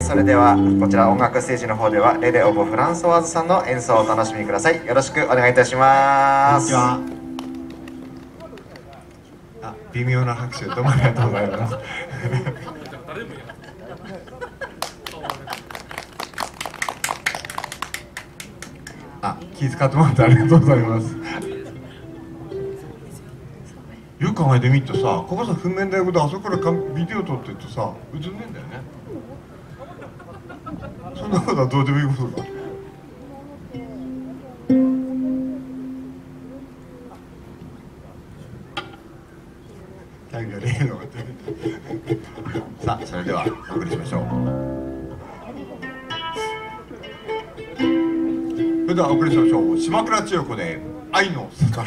それではこちら音楽ステージの方ではレレ・オブ・フランソワーズさんの演奏をお楽しみください。よろしくお願いいたします。微妙な拍手どうもありがとうございます。あ気遣ってもらってありがとうございます。よく考えてみるとさここさ譜面大学であそこからビデオ撮ってるとさ映んねえんだよね。そんなことはどうでもいいことだ。んじゃねえのさあそれではお送りしましょう。それではお送りしましょう。島倉千代子で愛のさ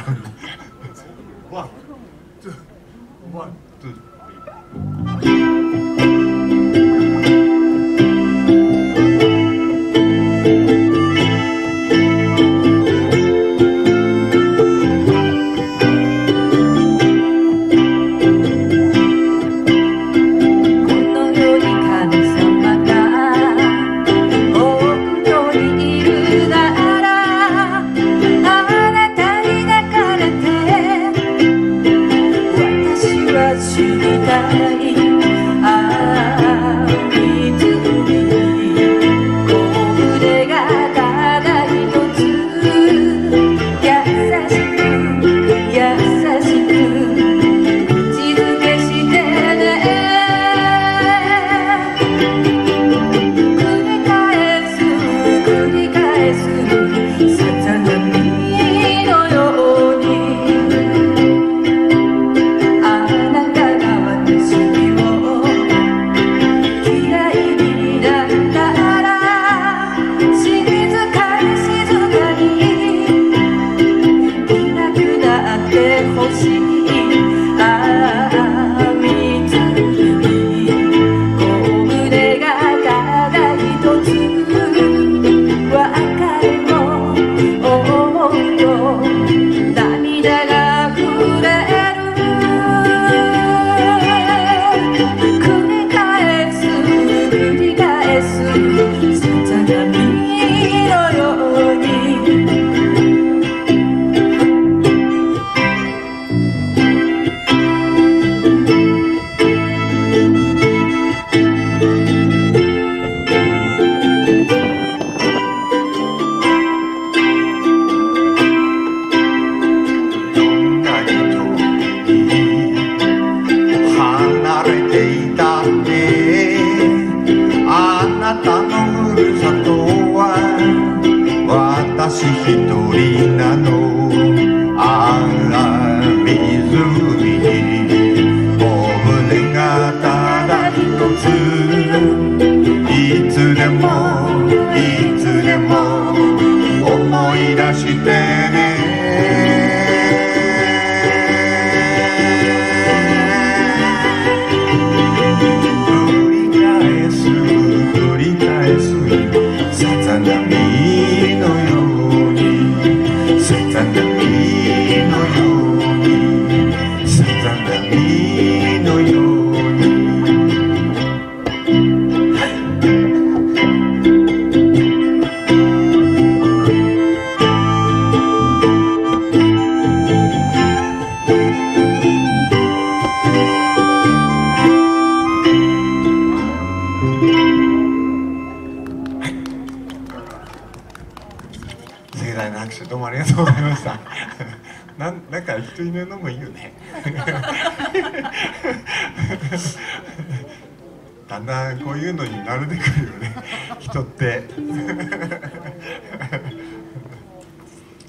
だんだんこういうのに慣れてくるよね。人って。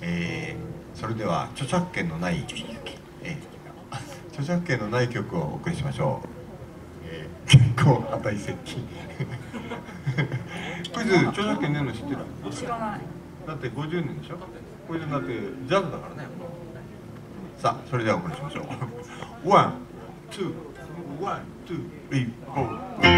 えー、それでは著作権のない、えー、著作権のない曲をお送りしましょう、えー、結構値接近クイズ著作権の知ってる？知らない。だって50年でしょ？これだってジャズだからね。さあそれではお送りしましょうワンツーワン、ツー、リー、フォー。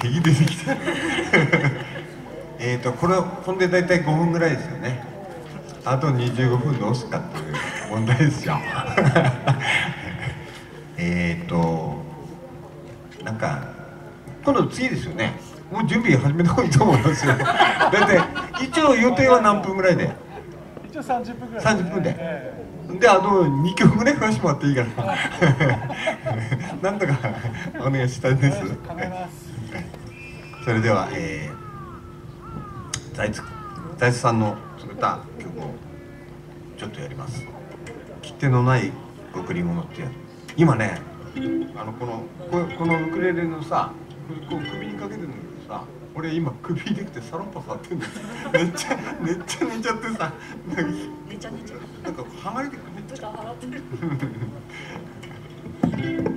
咳出てきた。えっと、これ、ほんで大体5分ぐらいですよね。あと25分どうすかっていう問題ですよ。えっと、なんか、今度次ですよね。もう準備始めた方がいいと思いますよ。だって、一応予定は何分ぐらいで？一応30分ぐらい30分でえであと2曲ぐらい増やしてもらっていいかな なんとかお願いしたいですそれではえー、財津財津さんの作った曲をちょっとやります。切手のない贈り物ってやつ。今ねあのこのここのウクレレのさこう首にかけてるんだけどさ俺今首でくてサロンパ触ってんだよめっちゃめっちゃ寝ちゃってさ。なんか寝ちゃ寝ちゃなんか剥がれてくる。ね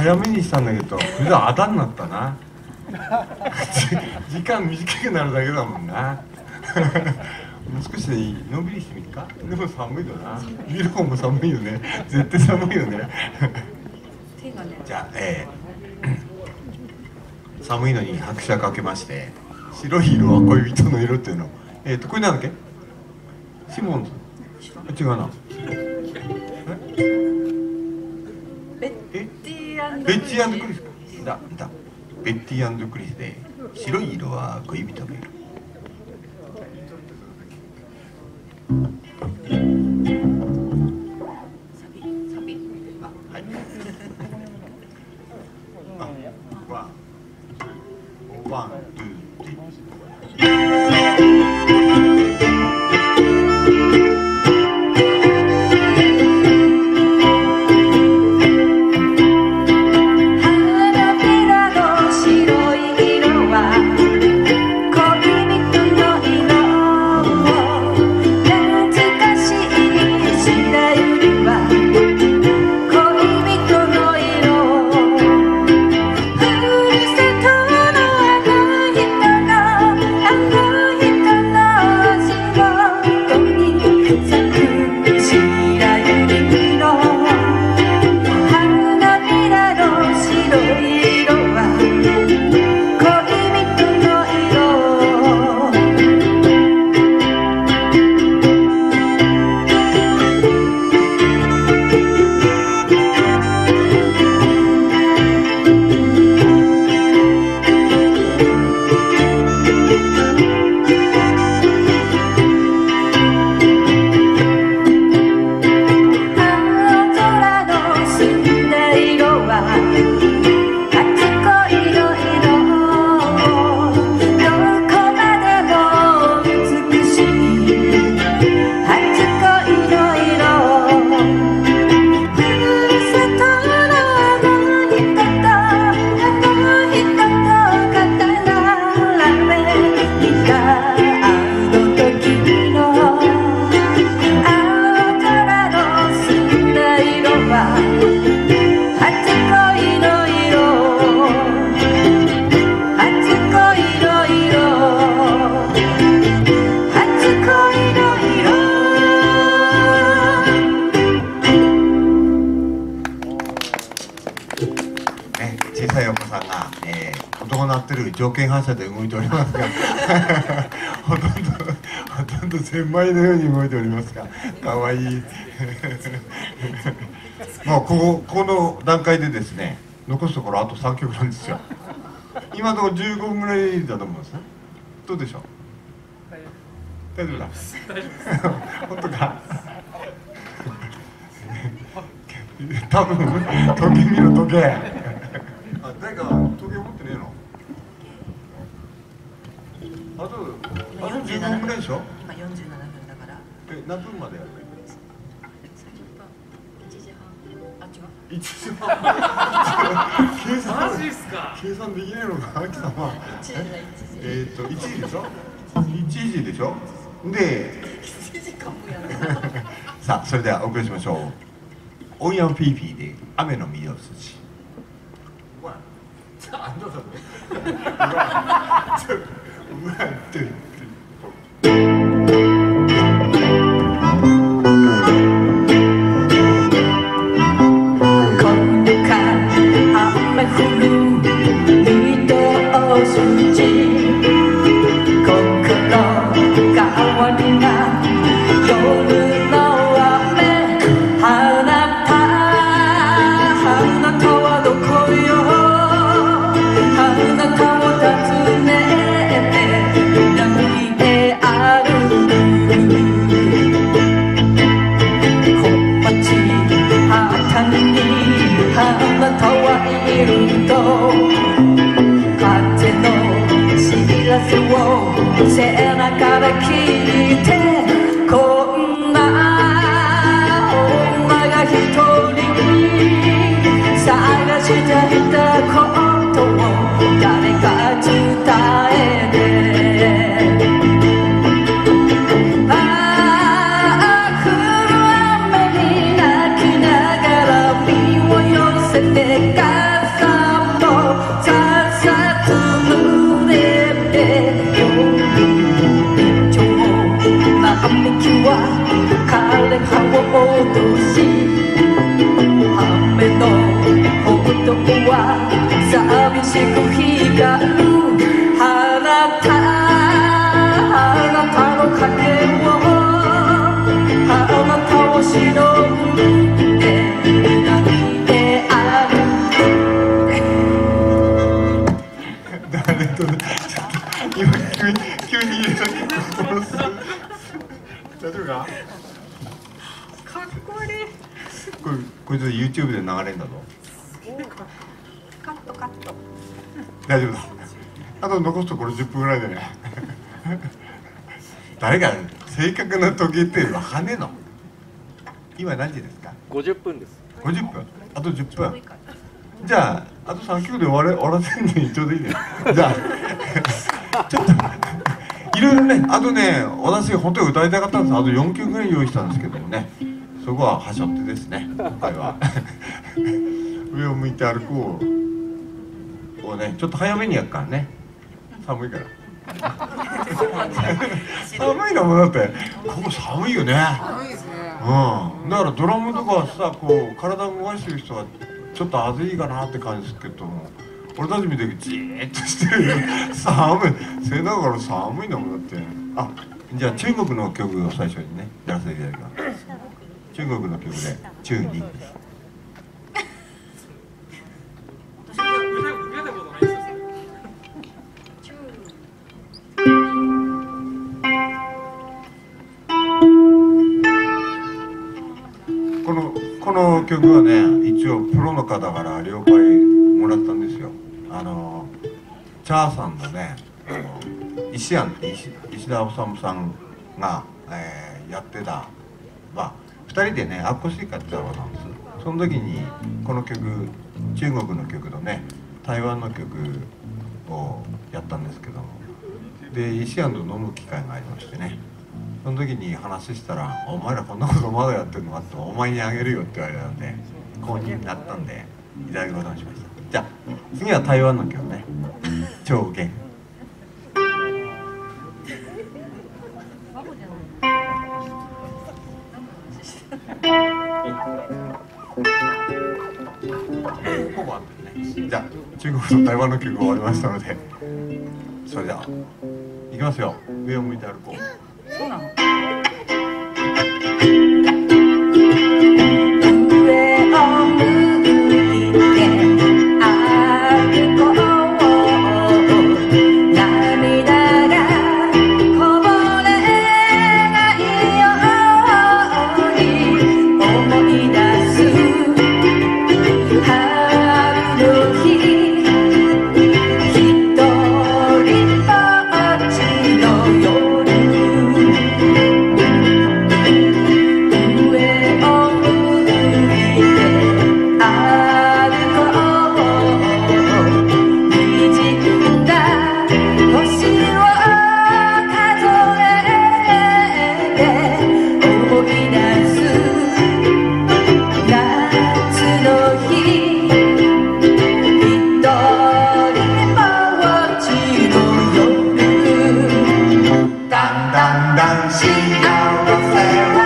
早めにしたんだけど、これがあだになったな。じ 時間短くなるだけだもんな。もう少しでいいのんびりしてみるか？でも寒いよな。見る方も寒いよね。絶対寒いよね。じゃあ、えー寒いのに拍車かけまして、白い色は恋人の色っていうの。えっ、と、これなんだっけ？シモンズ？あ違うな。ベえ？ベッティクリスだだベッティクリスで白い色は恋人の色 はい。あワンワンツースリー。条件反射で動いておりますが ほとんどほとんど千枚のように動いておりますがかわいい。もうこここの段階でですね残すところあと3曲なんですよ。今のところ15分ぐらいだと思うんです。ねどうでしょう？大丈夫だ。本当か？多分時計見ろ時計。1時半あ違う1時半計算マジっすか。計算できないのか秋様。1時だ1えーっと1時でしょ？1時でしょ？で時1時間もやるさあそれではお送りしましょう。オンヤンフィーフィーで雨の御堂筋ワンツーあんた寂しく光るあなたあなたの影をあなたを忍んで何である誰とねちょっと？今急に急に入れたけど殺す大丈夫かかっこいい。これこれちょっと YouTube で流れんだぞ大丈夫だ。あと残すとこれ10分ぐらいでね。誰が正確な時計ってわかんねえの。今何時ですか？50分です。50分。あと10分。じゃああと3曲で終われ終わらせるのにちょうどいいね。じゃあちょっといろいろねあとね私本当に歌いたかったんです。あと4曲ぐらい用意したんですけどもね。そこははしょってですね今回は。上を向いて歩こうをねちょっと早めにやっからね。寒いから。寒いのもだってここ寒いよね。寒いですね。うん、だからドラムとかさこう体を動かしてる人はちょっと暑いかなって感じですけども俺たち見てじーっとしてる。よ寒い。背中から寒いんだもんだって。あじゃあ中国の曲を最初にねやらせていただきます。中国の曲で「中に」曲はね一応プロの方から了解もらったんですよ。あのチャーさんのねあの石庵って石石田治さんが、えーやってたまあ2人でねアコースティックやってたことな。んですその時にこの曲中国の曲とね台湾の曲をやったんですけども。で石庵と飲む機会がありましてね。その時に話したら「お前らこんなことまだやってるのか?」って「お前にあげるよ」って言われたんで公認になったんでいただくことにしました。じゃあ次は台湾の曲ね「超元」ほぼあってね。じゃあ中国と台湾の曲終わりましたのでそれではいきますよ。上を向いて歩こう。そ当当当夕阳落山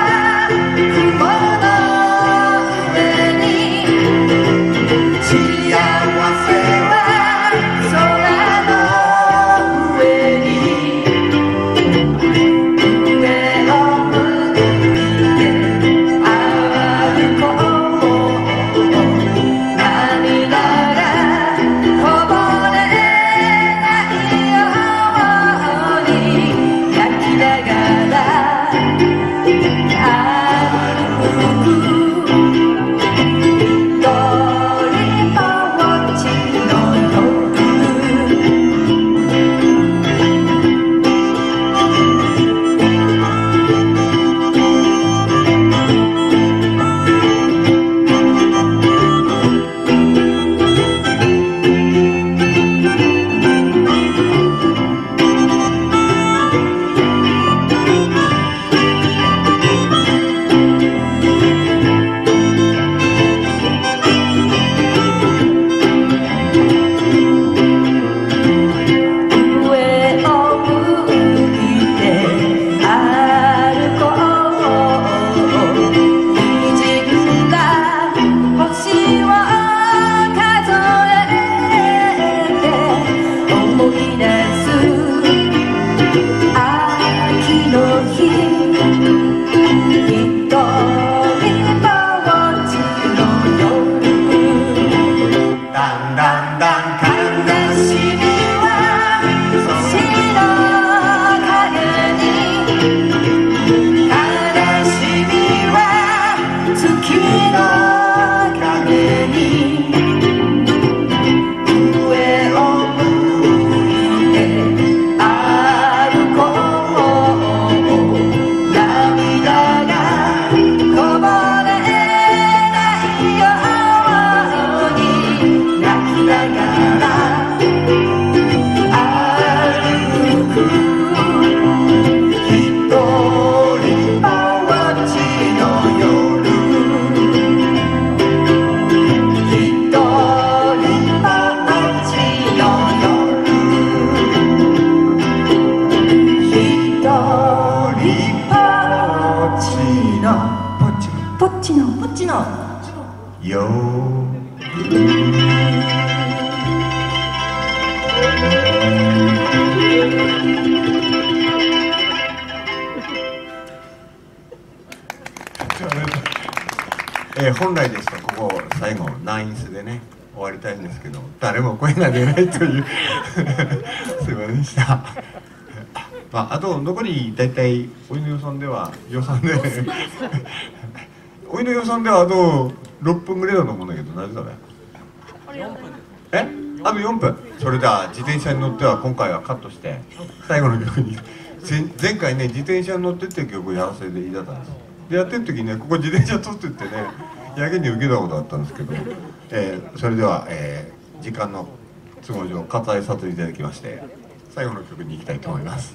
えー本来ですとここ最後ナインスでね終わりたいんですけど誰も声が出ないという すいませんでした。まあ、あと残り大体おいの予算では予算で。おいの予算ではあと6分ぐらいだと思うんだけど大丈夫だねえ？あと4分。それでは自転車に乗っては今回はカットして最後の曲に。前前回ね自転車に乗ってっていう曲をやらせていただいたんです。でやってる時ねここ自転車撮ってってねやけに受けたことあったんですけど、えーそれでは、えー時間の都合上割愛させていただきまして最後の曲に行きたいと思います、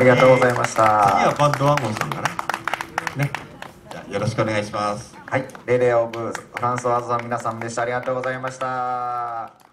りがとうございまし次はたバンドワゴンさんかなね。じゃあよろしくお願いします。はい。レレオブフランソワーズさん皆さんでした。ありがとうございました